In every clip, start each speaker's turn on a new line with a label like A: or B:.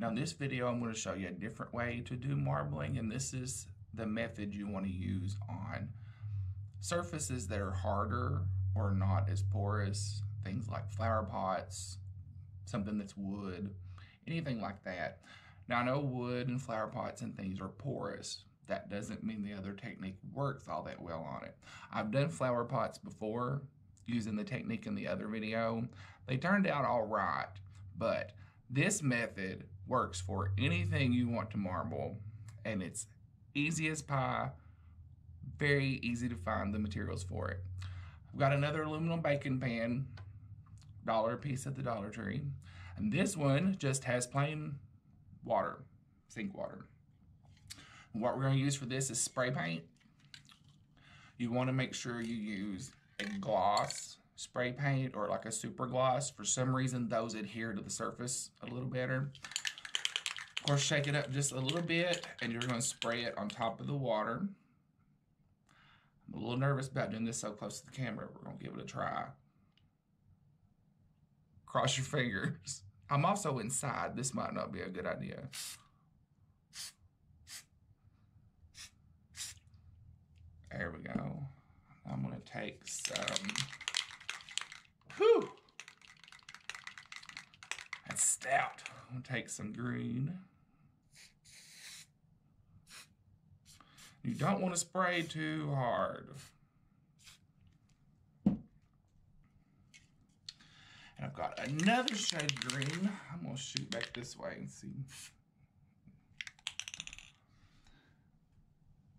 A: Now in this video, I'm going to show you a different way to do marbling, and this is the method you want to use on surfaces that are harder or not as porous, things like flower pots, something that's wood, anything like that. Now I know wood and flower pots and things are porous. That doesn't mean the other technique works all that well on it. I've done flower pots before using the technique in the other video. They turned out all right, but this method works for anything you want to marble and it's easy as pie, very easy to find the materials for it. I've got another aluminum baking pan, dollar piece at the Dollar Tree. And this one just has plain water, sink water. what we're gonna use for this is spray paint. You wanna make sure you use a gloss spray paint or like a super gloss. For some reason, those adhere to the surface a little better. Of course, shake it up just a little bit and you're gonna spray it on top of the water. I'm a little nervous about doing this so close to the camera. We're gonna give it a try. Cross your fingers. I'm also inside. This might not be a good idea. There we go. I'm gonna take some, whew. That's stout. I'm gonna take some green. You don't want to spray too hard. And I've got another shade green. I'm gonna shoot back this way and see.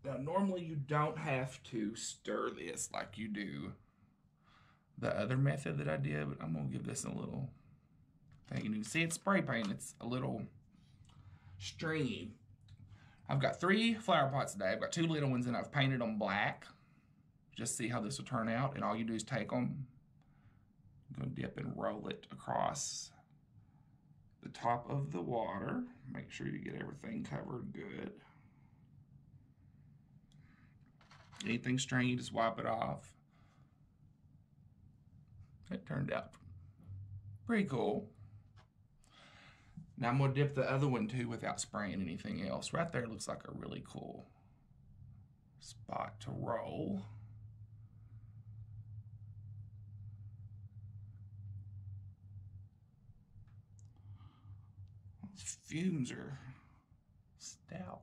A: Now, normally you don't have to stir this like you do the other method that I did, but I'm gonna give this a little thing. You can see it's spray paint. It's a little stringy. I've got three flower pots today. I've got two little ones and I've painted them black. Just see how this will turn out. And all you do is take them, go dip and roll it across the top of the water. Make sure you get everything covered good. Anything stringy, just wipe it off. It turned out pretty cool. Now I'm gonna dip the other one too without spraying anything else. Right there looks like a really cool spot to roll. Those fumes are stout.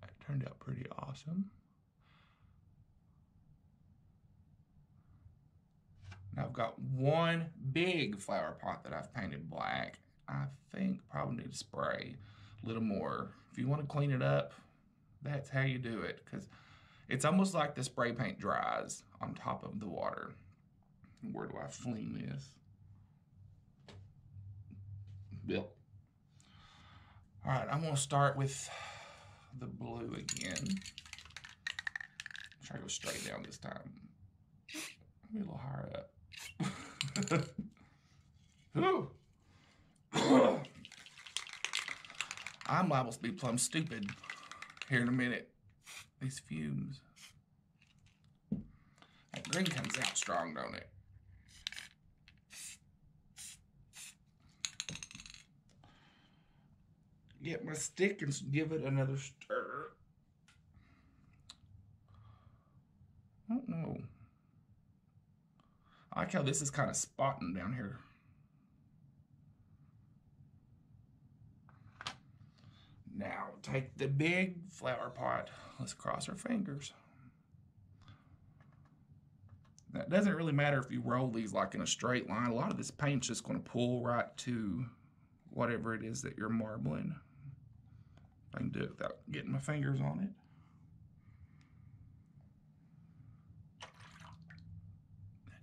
A: That turned out pretty awesome. I've got one big flower pot that I've painted black I think probably need to spray a little more. If you want to clean it up, that's how you do it because it's almost like the spray paint dries on top of the water. Where do I fling this? Bill. All right, I'm gonna start with the blue again. Try to go straight down this time. Maybe a little higher up. I'm liable to be plumb stupid here in a minute. These fumes. That green comes out strong, don't it? Get my stick and give it another stir. I don't know. Like how this is kind of spotting down here. Now take the big flower pot. Let's cross our fingers. It doesn't really matter if you roll these like in a straight line. A lot of this paint's just going to pull right to whatever it is that you're marbling. I can do it without getting my fingers on it.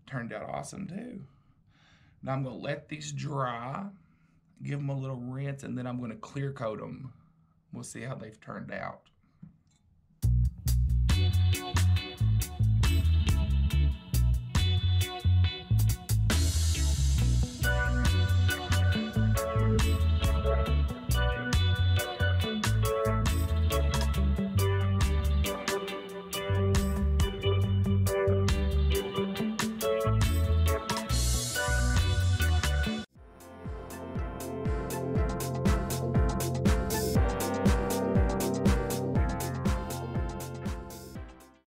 A: Turned out awesome too. Now I'm to let these dry, give them a little rinse, and then I'm to clear coat them We'll see how they've turned out.